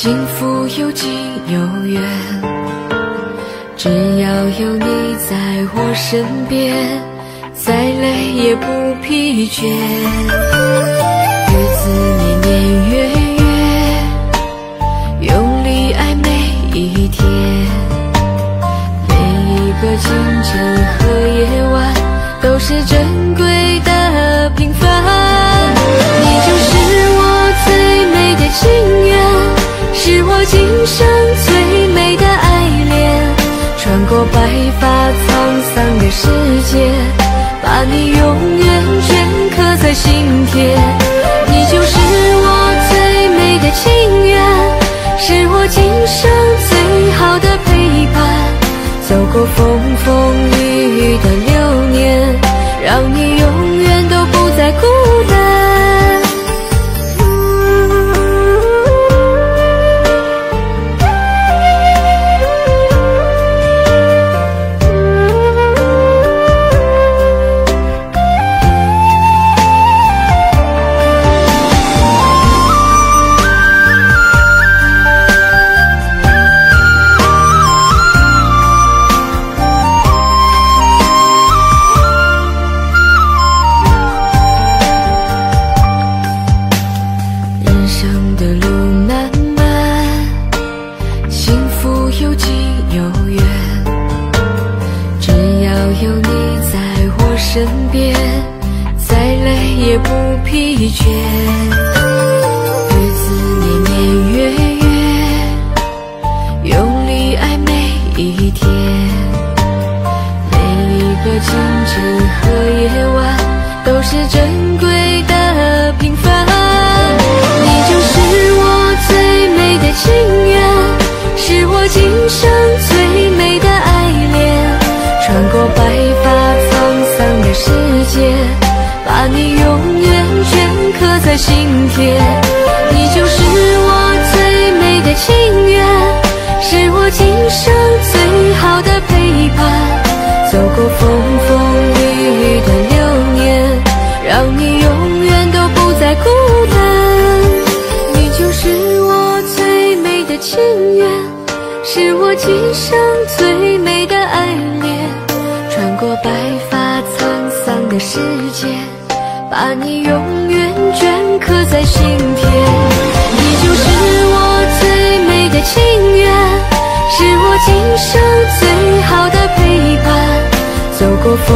幸福有近有远只要有你在我身边再累也不疲倦。日子年年月过白发沧桑的世界，把你永远镌刻在心田。你就是我最美的情缘，是我今生最好的陪伴。走过风风雨雨的流年，让你永远都不再孤单身边，再累也不疲倦。把你永远镌刻在心田。你就是我最美的情缘，是我今生最好的陪伴。走过风风雨雨的流年，让你永远都不再孤单。你就是我最美的情缘，是我今生最美的爱恋。穿过白发苍苍的世界，把你永远镌刻在心田。你就是我最美的情缘，是我今生最好的陪伴。走过风